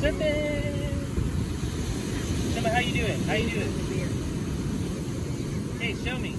Simba, how you doing? How you doing? Hey, show me.